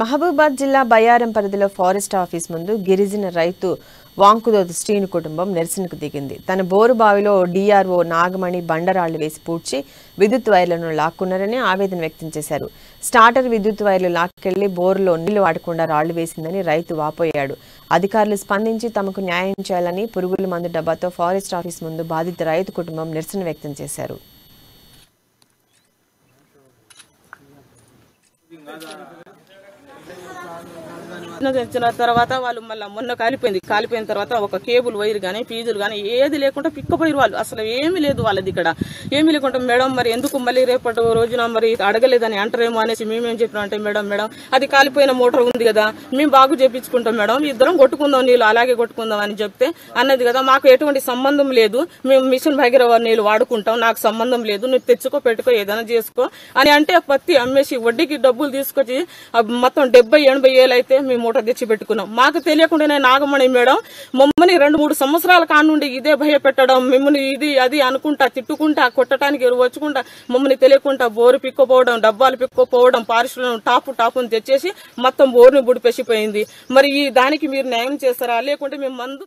మహబూబాద్ జిల్లా బయ్యారం పరిధిలో forest office ముందు గిరిజన రైతు వాంకుదోతు శ్రీను కుటుంబం నిరసనకు దిగింది. తన బోరు బావిలో డిఆర్ఓ నాగమణి బండరాళ్ళు వేసి పూడ్చి విద్యుత్ వైర్లను లాక్కున్నారని ఆవేదన వ్యక్తం చేశారు. స్టార్టర్ విద్యుత్ వైర్లు లాక్కెళ్ళి బోరులో నీళ్ళు వాడకుండా రాళ్ళు వేసిందని రైతు వాపోయాడు. అధికారులు స్పందించి తమకు న్యాయం చేయాలని పురుగుల మందు డబ్బాతో ఫారెస్ట్ ఆఫీస్ ముందు బాధిత రైతు కుటుంబం నిరసన వ్యక్తం చేశారు. తెచ్చిన తర్వాత వాళ్ళు మళ్ళీ మొన్న కాలిపోయింది. కాలిపోయిన తర్వాత ఒక కేబుల్ వైర్ గానీ ఫీజులు గానీ ఏది లేకుండా పిక్కపోయారు వాళ్ళు. అసలు ఏమీ లేదు వాళ్ళది ఇక్కడ. ఏమీ లేకుండా మేడం మరి ఎందుకు మళ్ళీ రేపటి రోజున మరి అడగలేదని అంటారేమో అనేసి మేమేం చెప్పినామంటే మేడం మేడం అది కాలిపోయిన మోటార్ ఉంది కదా మేము బాగు చేపించుకుంటాం మేడం. ఇద్దరం కొట్టుకుందాం నీళ్ళు అలాగే కొట్టుకుందాం అని చెప్తే అన్నది కదా మాకు ఎటువంటి సంబంధం లేదు. మేము మిషన్ భగీరవ నీళ్ళు వాడుకుంటాం. నాకు సంబంధం లేదు. నువ్వు తెచ్చుకో పెట్టుకో ఏదైనా చేసుకో అని అంటే పత్తి అమ్మేసి వడ్డీకి డబ్బులు తీసుకొచ్చి మొత్తం డెబ్బై ఎనభై ఏళ్ళు అయితే మేము మూట తెచ్చి పెట్టుకున్నాం మాకు తెలియకుండానే నాగమణి మేడం మమ్మల్ని రెండు మూడు సంవత్సరాల కానుండి ఇదే భయపెట్టడం మిమ్మల్ని ఇది అది అనుకుంటా తిట్టుకుంటా కొట్టడానికి వచ్చుకుంటా మమ్మల్ని తెలియకుండా బోరు పిక్కపోవడం డబ్బాలు పిక్కపోవడం పారిశ్రమం టాపు టాపుని తెచ్చేసి మొత్తం బోరుని బుడిపెసిపోయింది. మరి ఈ దానికి మీరు న్యాయం చేస్తారా? లేకుంటే మేము మందు